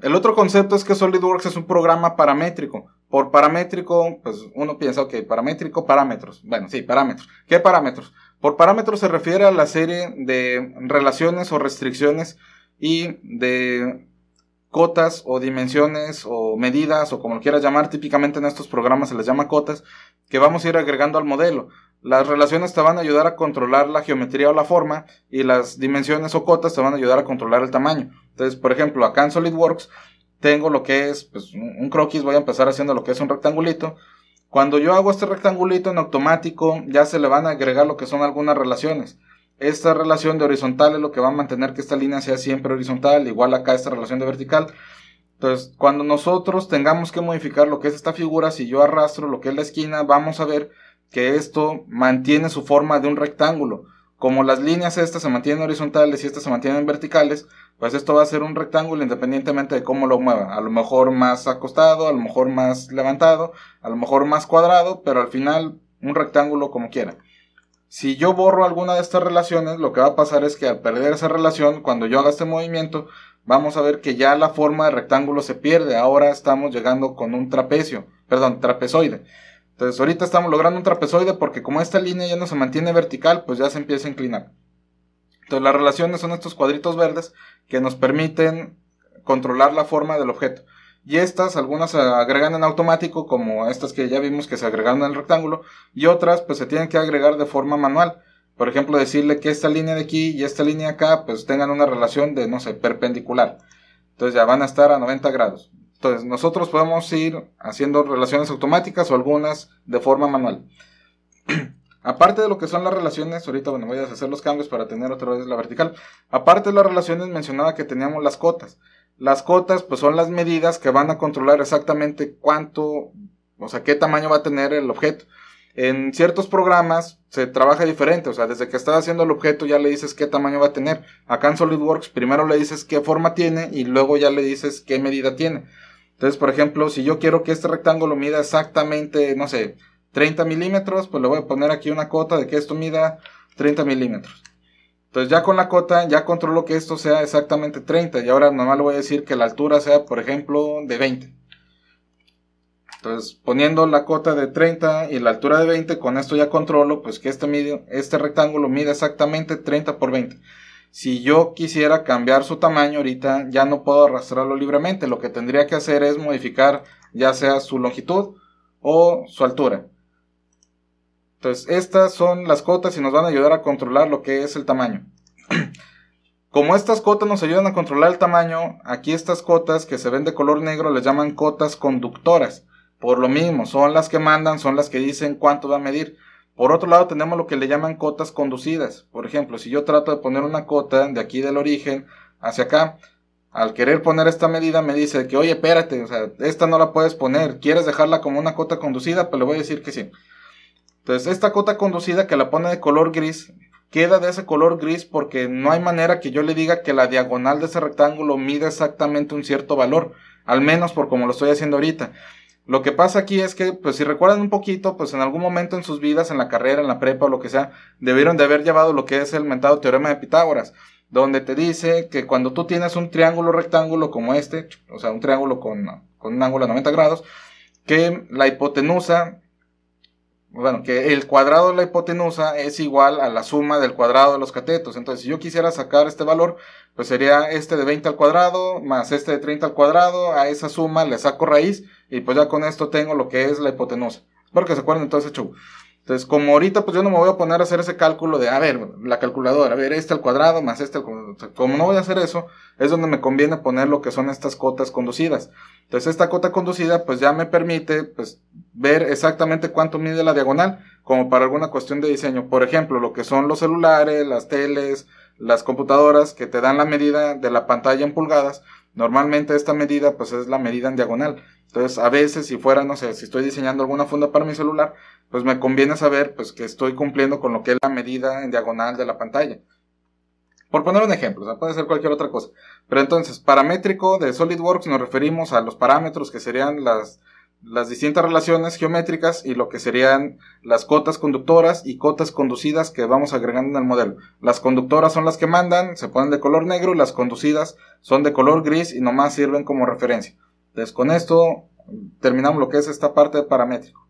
El otro concepto es que SolidWorks es un programa paramétrico. Por paramétrico, pues uno piensa, ok, paramétrico, parámetros. Bueno, sí, parámetros. ¿Qué parámetros? Por parámetros se refiere a la serie de relaciones o restricciones y de cotas o dimensiones o medidas o como lo quieras llamar, típicamente en estos programas se les llama cotas, que vamos a ir agregando al modelo. Las relaciones te van a ayudar a controlar la geometría o la forma y las dimensiones o cotas te van a ayudar a controlar el tamaño. Entonces, por ejemplo, acá en SolidWorks tengo lo que es pues, un croquis, voy a empezar haciendo lo que es un rectangulito. Cuando yo hago este rectangulito en automático, ya se le van a agregar lo que son algunas relaciones. Esta relación de horizontal es lo que va a mantener que esta línea sea siempre horizontal, igual acá esta relación de vertical. Entonces, cuando nosotros tengamos que modificar lo que es esta figura, si yo arrastro lo que es la esquina, vamos a ver que esto mantiene su forma de un rectángulo. Como las líneas estas se mantienen horizontales y estas se mantienen verticales, pues esto va a ser un rectángulo independientemente de cómo lo mueva. A lo mejor más acostado, a lo mejor más levantado, a lo mejor más cuadrado, pero al final un rectángulo como quiera. Si yo borro alguna de estas relaciones, lo que va a pasar es que al perder esa relación, cuando yo haga este movimiento, vamos a ver que ya la forma de rectángulo se pierde. Ahora estamos llegando con un trapecio, perdón, trapezoide. Entonces ahorita estamos logrando un trapezoide porque como esta línea ya no se mantiene vertical, pues ya se empieza a inclinar. Entonces las relaciones son estos cuadritos verdes que nos permiten controlar la forma del objeto. Y estas, algunas se agregan en automático, como estas que ya vimos que se agregaron en el rectángulo, y otras pues se tienen que agregar de forma manual. Por ejemplo, decirle que esta línea de aquí y esta línea acá pues tengan una relación de, no sé, perpendicular. Entonces ya van a estar a 90 grados. Entonces, nosotros podemos ir haciendo relaciones automáticas o algunas de forma manual. Aparte de lo que son las relaciones, ahorita bueno, voy a hacer los cambios para tener otra vez la vertical. Aparte de las relaciones, mencionaba que teníamos las cotas. Las cotas, pues son las medidas que van a controlar exactamente cuánto, o sea, qué tamaño va a tener el objeto. En ciertos programas se trabaja diferente, o sea, desde que estás haciendo el objeto ya le dices qué tamaño va a tener. Acá en SolidWorks primero le dices qué forma tiene y luego ya le dices qué medida tiene. Entonces, por ejemplo, si yo quiero que este rectángulo mida exactamente, no sé, 30 milímetros, pues le voy a poner aquí una cota de que esto mida 30 milímetros. Entonces ya con la cota ya controlo que esto sea exactamente 30 y ahora nomás le voy a decir que la altura sea, por ejemplo, de 20. Entonces, poniendo la cota de 30 y la altura de 20, con esto ya controlo pues que este, este rectángulo mide exactamente 30 por 20. Si yo quisiera cambiar su tamaño ahorita, ya no puedo arrastrarlo libremente. Lo que tendría que hacer es modificar ya sea su longitud o su altura. Entonces, estas son las cotas y nos van a ayudar a controlar lo que es el tamaño. Como estas cotas nos ayudan a controlar el tamaño, aquí estas cotas que se ven de color negro les llaman cotas conductoras. Por lo mismo, son las que mandan, son las que dicen cuánto va a medir. Por otro lado, tenemos lo que le llaman cotas conducidas. Por ejemplo, si yo trato de poner una cota de aquí del origen hacia acá, al querer poner esta medida me dice que, oye, espérate, o sea, esta no la puedes poner, ¿quieres dejarla como una cota conducida? Pues le voy a decir que sí. Entonces, esta cota conducida que la pone de color gris, queda de ese color gris porque no hay manera que yo le diga que la diagonal de ese rectángulo mide exactamente un cierto valor, al menos por como lo estoy haciendo ahorita. Lo que pasa aquí es que, pues si recuerdan un poquito, pues en algún momento en sus vidas, en la carrera, en la prepa o lo que sea, debieron de haber llevado lo que es el mentado teorema de Pitágoras, donde te dice que cuando tú tienes un triángulo rectángulo como este, o sea, un triángulo con, con un ángulo de 90 grados, que la hipotenusa bueno, que el cuadrado de la hipotenusa es igual a la suma del cuadrado de los catetos. Entonces, si yo quisiera sacar este valor, pues sería este de 20 al cuadrado más este de 30 al cuadrado. A esa suma le saco raíz y pues ya con esto tengo lo que es la hipotenusa. Porque se acuerdan ese show. Entonces, como ahorita pues yo no me voy a poner a hacer ese cálculo de, a ver, la calculadora, a ver, este al cuadrado más este al cuadrado. como no voy a hacer eso, es donde me conviene poner lo que son estas cotas conducidas. Entonces, esta cota conducida pues ya me permite pues ver exactamente cuánto mide la diagonal, como para alguna cuestión de diseño. Por ejemplo, lo que son los celulares, las teles, las computadoras que te dan la medida de la pantalla en pulgadas. Normalmente esta medida pues es la medida en diagonal. Entonces, a veces si fuera, no sé, si estoy diseñando alguna funda para mi celular, pues me conviene saber pues que estoy cumpliendo con lo que es la medida en diagonal de la pantalla. Por poner un ejemplo, o puede ser cualquier otra cosa. Pero entonces, paramétrico de SolidWorks nos referimos a los parámetros que serían las las distintas relaciones geométricas y lo que serían las cotas conductoras y cotas conducidas que vamos agregando en el modelo. Las conductoras son las que mandan, se ponen de color negro y las conducidas son de color gris y nomás sirven como referencia. Entonces con esto terminamos lo que es esta parte de paramétrico.